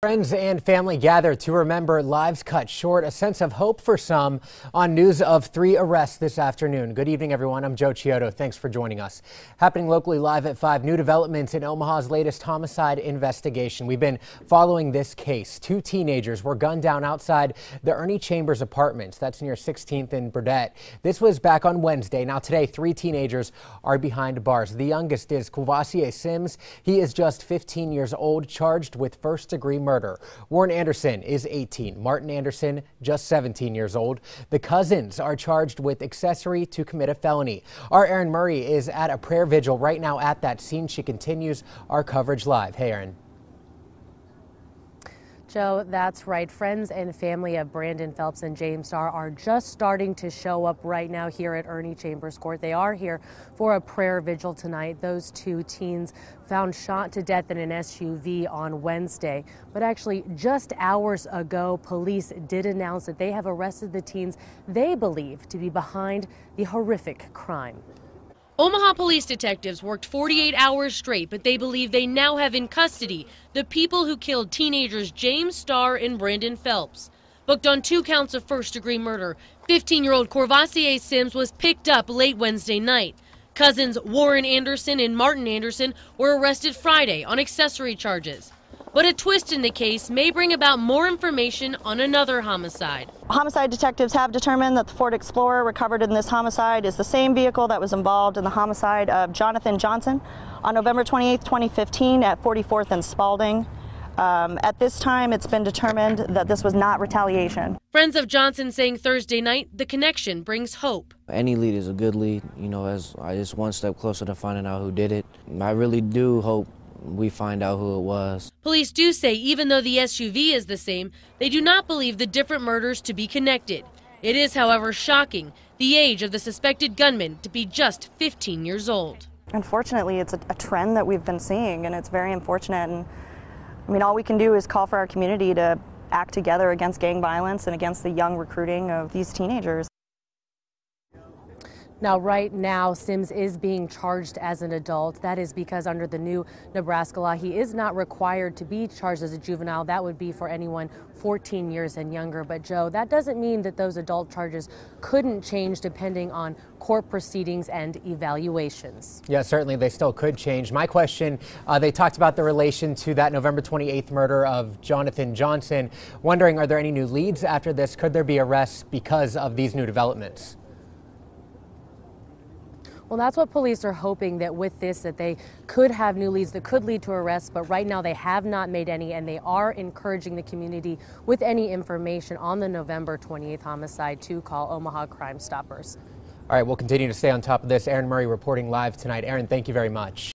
Friends and family gather to remember lives cut short, a sense of hope for some on news of three arrests this afternoon. Good evening, everyone. I'm Joe Chiodo. Thanks for joining us. Happening locally live at 5, new developments in Omaha's latest homicide investigation. We've been following this case. Two teenagers were gunned down outside the Ernie Chambers apartments. That's near 16th and Burdette. This was back on Wednesday. Now today, three teenagers are behind bars. The youngest is Quavassier Sims. He is just 15 years old, charged with first degree murder. Warren Anderson is 18. Martin Anderson, just 17 years old. The cousins are charged with accessory to commit a felony. Our Erin Murray is at a prayer vigil right now at that scene. She continues our coverage live. Hey, Erin. Joe, that's right. Friends and family of Brandon Phelps and James Starr are just starting to show up right now here at Ernie Chambers Court. They are here for a prayer vigil tonight. Those two teens found shot to death in an SUV on Wednesday. But actually, just hours ago, police did announce that they have arrested the teens they believe to be behind the horrific crime. Omaha police detectives worked 48 hours straight, but they believe they now have in custody the people who killed teenagers James Starr and Brandon Phelps. Booked on two counts of first degree murder, 15 year old Corvassier Sims was picked up late Wednesday night. Cousins Warren Anderson and Martin Anderson were arrested Friday on accessory charges. But a twist in the case may bring about more information on another homicide. Homicide detectives have determined that the Ford Explorer recovered in this homicide is the same vehicle that was involved in the homicide of Jonathan Johnson on November 28, 2015 at 44th and Spaulding. Um, at this time, it's been determined that this was not retaliation. Friends of Johnson saying Thursday night the connection brings hope. Any lead is a good lead, you know, as I just one step closer to finding out who did it. I really do hope we find out who it was. Police do say even though the SUV is the same, they do not believe the different murders to be connected. It is, however, shocking the age of the suspected gunman to be just 15 years old. Unfortunately, it's a, a trend that we've been seeing, and it's very unfortunate. And I mean, all we can do is call for our community to act together against gang violence and against the young recruiting of these teenagers. Now, right now, Sims is being charged as an adult. That is because under the new Nebraska law, he is not required to be charged as a juvenile. That would be for anyone 14 years and younger. But, Joe, that doesn't mean that those adult charges couldn't change depending on court proceedings and evaluations. Yeah, certainly they still could change. My question uh, they talked about the relation to that November 28th murder of Jonathan Johnson. Wondering, are there any new leads after this? Could there be arrests because of these new developments? Well, that's what police are hoping that with this that they could have new leads that could lead to arrests, but right now they have not made any and they are encouraging the community with any information on the November 28th homicide to call Omaha Crime Stoppers. All right, we'll continue to stay on top of this. Erin Murray reporting live tonight. Erin, thank you very much.